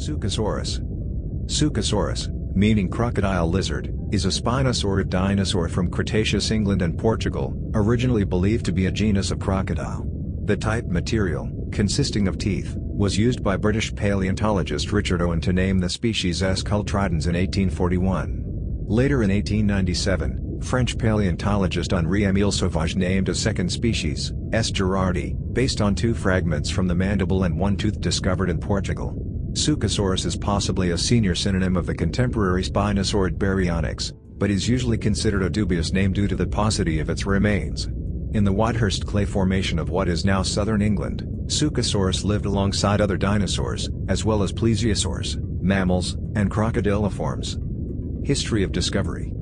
Suchosaurus. Suchosaurus, meaning crocodile lizard, is a spinosaurid dinosaur from Cretaceous England and Portugal, originally believed to be a genus of crocodile. The type material, consisting of teeth, was used by British paleontologist Richard Owen to name the species S. cultridens in 1841. Later in 1897, French paleontologist Henri-Émile Sauvage named a second species, S. girardi, based on two fragments from the mandible and one tooth discovered in Portugal. Suchosaurus is possibly a senior synonym of the contemporary Spinosaurid baryonyx, but is usually considered a dubious name due to the paucity of its remains. In the Wadhurst clay formation of what is now southern England, Suchosaurus lived alongside other dinosaurs, as well as plesiosaurs, mammals, and crocodyliforms. History of discovery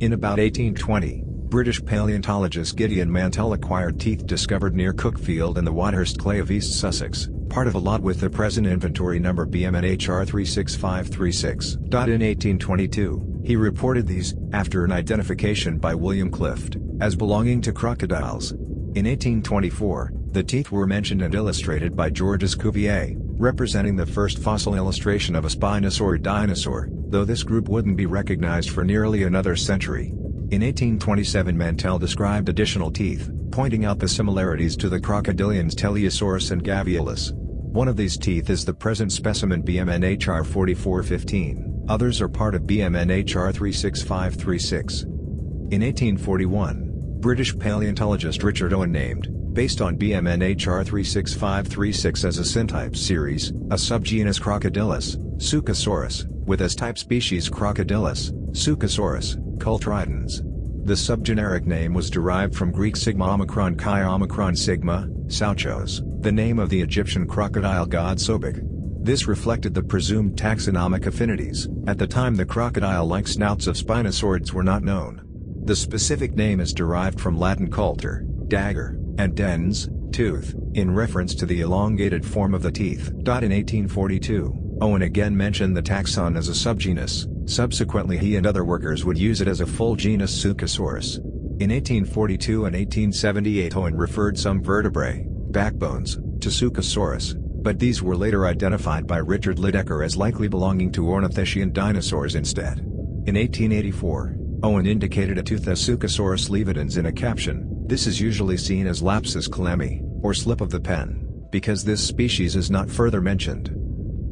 In about 1820, British paleontologist Gideon Mantell acquired teeth discovered near Cuckfield in the Wadhurst clay of East Sussex, part of a lot with the present inventory number BMNHR 36536. In 1822, he reported these, after an identification by William Clift, as belonging to crocodiles. In 1824, the teeth were mentioned and illustrated by Georges Cuvier, representing the first fossil illustration of a Spinosaurid dinosaur, though this group wouldn't be recognized for nearly another century. In 1827 Mantell described additional teeth, pointing out the similarities to the crocodilians Teleosaurus and Gavialis. One of these teeth is the present specimen BMNHR 4415, others are part of BMNHR 36536. In 1841, British paleontologist Richard Owen named, based on BMNHR 36536 as a syntype series, a subgenus Crocodylus, Suchosaurus, with as type species Crocodylus, Suchosaurus, cultridens. The subgeneric name was derived from Greek sigma omicron chi omicron sigma, Souchos, the name of the Egyptian crocodile god Sobek. This reflected the presumed taxonomic affinities, at the time the crocodile-like snouts of spinosaurids were not known. The specific name is derived from Latin culter, dagger, and dens, tooth, in reference to the elongated form of the teeth. In 1842, Owen again mentioned the taxon as a subgenus, subsequently he and other workers would use it as a full genus Suchosaurus. In 1842 and 1878 Owen referred some vertebrae, backbones, to Suchosaurus, but these were later identified by Richard Lydekker as likely belonging to ornithischian dinosaurs instead. In 1884, Owen indicated a tooth as Suchosaurus levidens in a caption, this is usually seen as lapsus calami, or slip of the pen, because this species is not further mentioned.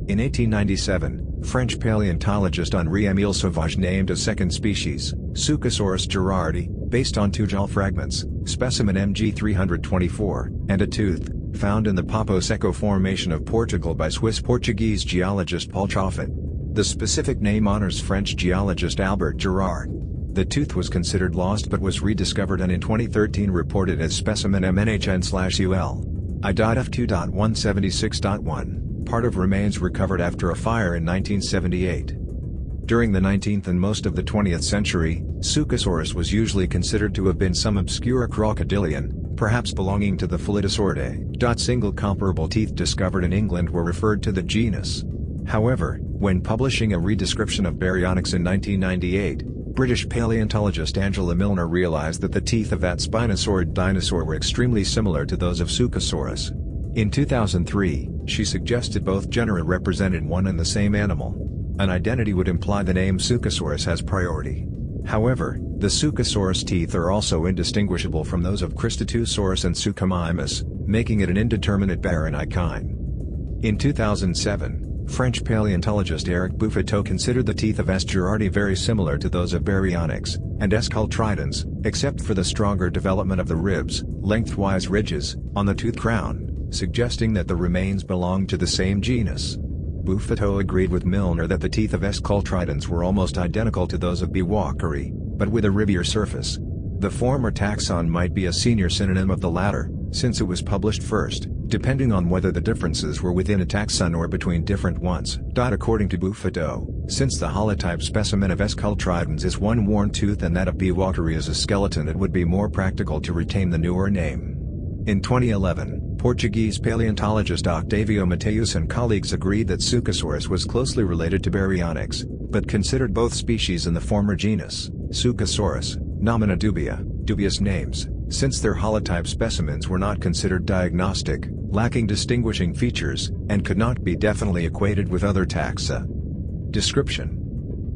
In 1897, French paleontologist Henri-Émile Sauvage named a second species, Suchosaurus girardi, based on two jaw fragments, specimen MG324, and a tooth, found in the Papo Seco formation of Portugal by Swiss-Portuguese geologist Paul Choffat. The specific name honors French geologist Albert Girard. The tooth was considered lost but was rediscovered and in 2013 reported as specimen MNHN/UL. I.F2.176.1, part of remains recovered after a fire in 1978. During the 19th and most of the 20th century, Suchosaurus was usually considered to have been some obscure crocodilian, perhaps belonging to the Pholidosauridae. Single comparable teeth discovered in England were referred to the genus. However, when publishing a redescription of Baryonyx in 1998, British paleontologist Angela Milner realized that the teeth of that Spinosaurid dinosaur were extremely similar to those of Suchosaurus. In 2003, she suggested both genera represented one and the same animal. An identity would imply the name Suchosaurus has priority. However, the Suchosaurus teeth are also indistinguishable from those of Cristatosaurus and Suchomimus, making it an indeterminate baryonychine. In 2007, French paleontologist Eric Buffetaut considered the teeth of S. girardi very similar to those of Baryonyx, and S. cultridens, except for the stronger development of the ribs, lengthwise ridges, on the tooth crown, suggesting that the remains belonged to the same genus. Buffetaut agreed with Milner that the teeth of S. cultridens were almost identical to those of B. walkeri, but with a ribbier surface. The former taxon might be a senior synonym of the latter, since it was published first, depending on whether the differences were within a taxon or between different ones. According to Buffetaut, since the holotype specimen of S. cultridens is one worn tooth and that of B. walkeri is a skeleton it would be more practical to retain the newer name. In 2011, Portuguese paleontologist Octavio Mateus and colleagues agreed that Suchosaurus was closely related to Baryonyx, but considered both species in the former genus, Suchosaurus, nomina dubia, dubious names, since their holotype specimens were not considered diagnostic, lacking distinguishing features, and could not be definitely equated with other taxa. Description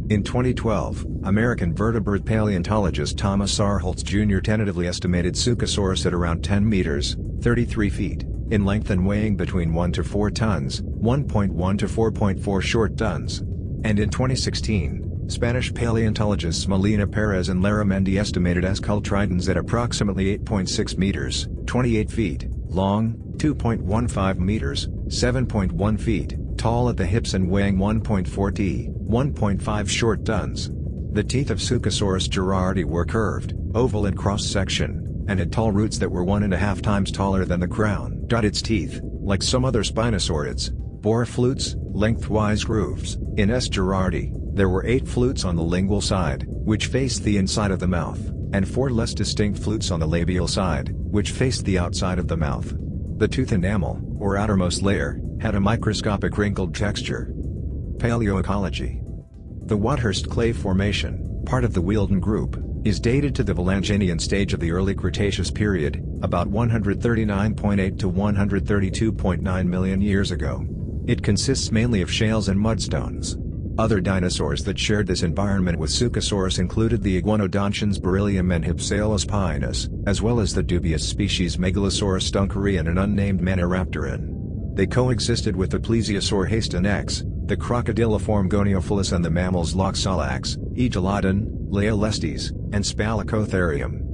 in 2012, American vertebrate paleontologist Thomas R. Holtz Jr. tentatively estimated Suchosaurus at around 10 meters, 33 feet, in length and weighing between 1 to 4 tons, 1.1 to 4.4 short tons. And in 2016, Spanish paleontologists Molina Perez and Larramendi estimated S. cultridens at approximately 8.6 meters, 28 feet, long, 2.15 meters, 7.1 feet, tall at the hips and weighing 1.4 t, 1.5 short tons. The teeth of Suchosaurus girardi were curved, oval in cross-section, and had tall roots that were one and a half times taller than the crown. Its teeth, like some other spinosaurids, bore flutes, lengthwise grooves. In S. girardi, there were eight flutes on the lingual side, which faced the inside of the mouth, and four less distinct flutes on the labial side, which faced the outside of the mouth. The tooth enamel, or outermost layer, had a microscopic wrinkled texture. Paleoecology The Wadhurst Clay Formation, part of the Wealden Group, is dated to the Valanginian stage of the early Cretaceous period, about 139.8 to 132.9 million years ago. It consists mainly of shales and mudstones. Other dinosaurs that shared this environment with Suchosaurus included the iguanodontians Barilium and Hypselospinus, as well as the dubious species Megalosaurus dunkeri and an unnamed Maniraptoran. They coexisted with the plesiosaur Hastanectes, the crocodiliform Goniopholis and the mammals Loxaulax, Aegialodon, Laolestes, and Spalacotherium.